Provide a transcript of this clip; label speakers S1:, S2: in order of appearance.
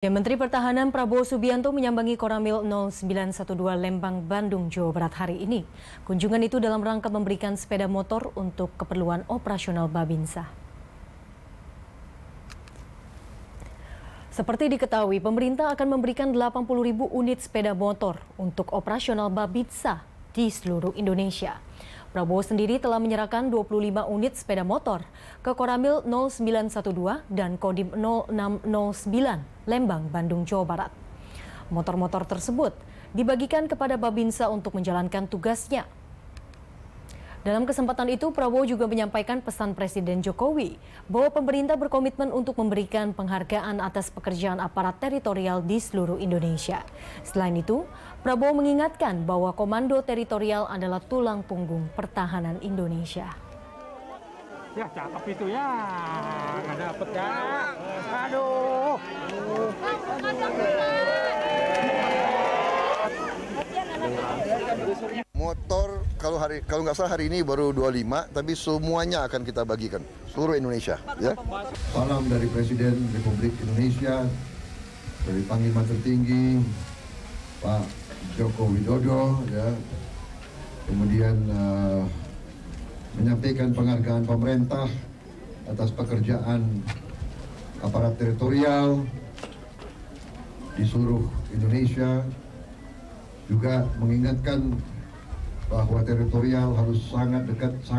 S1: Ya, Menteri Pertahanan Prabowo Subianto menyambangi Koramil 0912 Lembang, Bandung, Jawa Barat hari ini. Kunjungan itu dalam rangka memberikan sepeda motor untuk keperluan operasional Babinsa. Seperti diketahui, pemerintah akan memberikan 80 ribu unit sepeda motor untuk operasional Babinsa di seluruh Indonesia. Prabowo sendiri telah menyerahkan 25 unit sepeda motor ke Koramil 0912 dan Kodim 0609 Lembang, Bandung, Jawa Barat. Motor-motor tersebut dibagikan kepada Babinsa untuk menjalankan tugasnya dalam kesempatan itu, Prabowo juga menyampaikan pesan Presiden Jokowi bahwa pemerintah berkomitmen untuk memberikan penghargaan atas pekerjaan aparat teritorial di seluruh Indonesia. Selain itu, Prabowo mengingatkan bahwa Komando Teritorial adalah tulang punggung pertahanan Indonesia.
S2: Ya, cakep itu ya. Nggak dapet ya. Aduh.
S3: Motor kalau hari kalau nggak salah hari ini baru 25, tapi semuanya akan kita bagikan seluruh Indonesia. Ya.
S4: Salam dari Presiden Republik Indonesia, dari Panglima Tertinggi Pak Joko Widodo, ya. Kemudian uh, menyampaikan penghargaan pemerintah atas pekerjaan aparat teritorial di seluruh Indonesia juga mengingatkan bahwa teritorial harus sangat dekat sangat